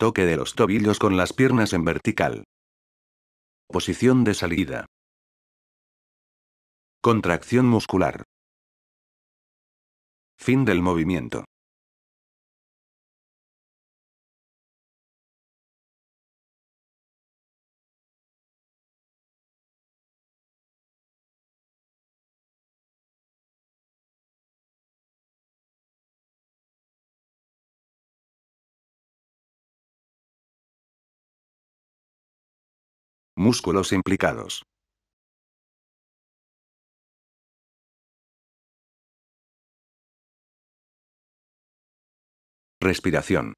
Toque de los tobillos con las piernas en vertical. Posición de salida. Contracción muscular. Fin del movimiento. Músculos implicados. Respiración.